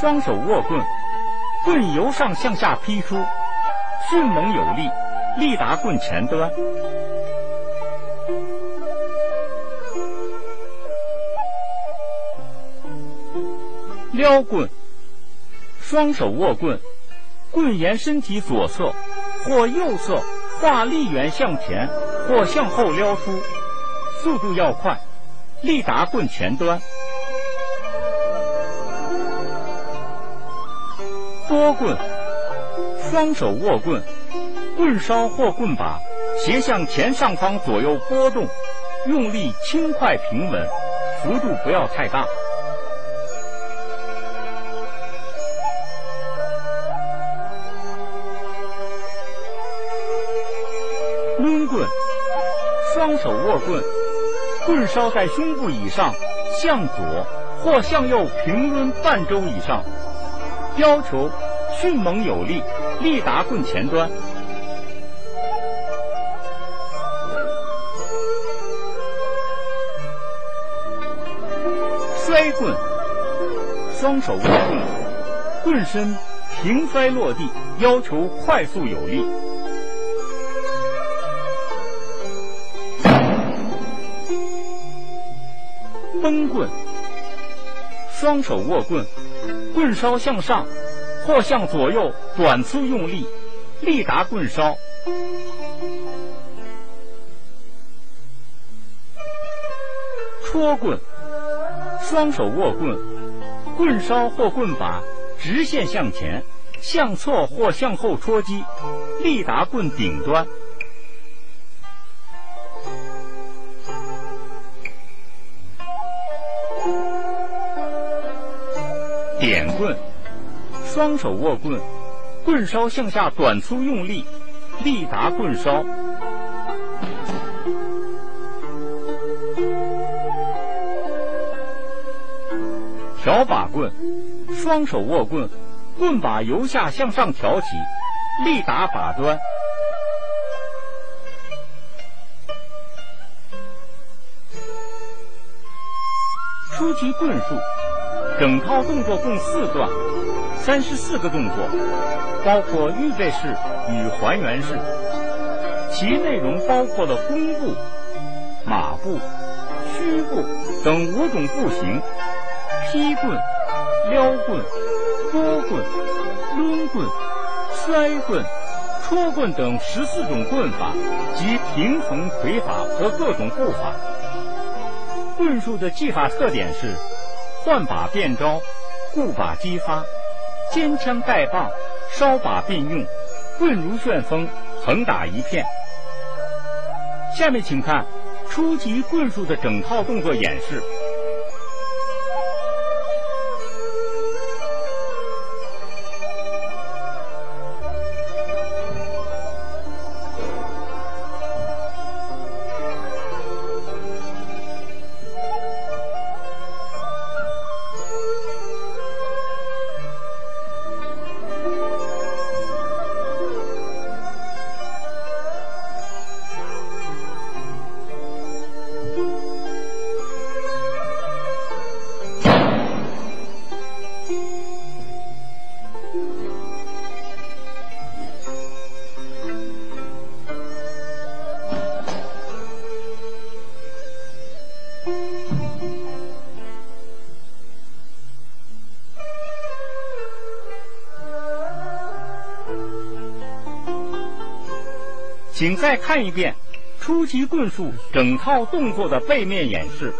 双手握棍，棍由上向下劈出，迅猛有力，力达棍前端。撩棍，双手握棍，棍沿身体左侧或右侧画力圆向前或向后撩出，速度要快，力达棍前端。拨棍，双手握棍，棍梢或棍把斜向前上方左右拨动，用力轻快平稳，幅度不要太大。抡棍，双手握棍，棍梢在胸部以上，向左或向右平抡半周以上。要求迅猛有力，力达棍前端。摔棍，双手握棍，棍身平摔落地，要求快速有力。崩棍，双手握棍。棍梢向上或向左右短粗用力，力达棍梢。戳棍，双手握棍，棍梢或棍把直线向前、向侧或向后戳击，力达棍顶端。点棍，双手握棍，棍梢向下短粗用力，力达棍梢。挑把棍，双手握棍，棍把由下向上挑起，力达把端。初级棍术。整套动作共四段，三十四个动作，包括预备式与还原式。其内容包括了弓步、马步、虚步等五种步型，劈棍、撩棍、拨棍、抡棍、摔棍、戳棍等十四种棍法及平衡腿法和各种步法。棍术的技法特点是。换把变招，固把击发，肩枪带棒，稍把并用，棍如旋风，横打一片。下面请看初级棍术的整套动作演示。请再看一遍初级棍术整套动作的背面演示。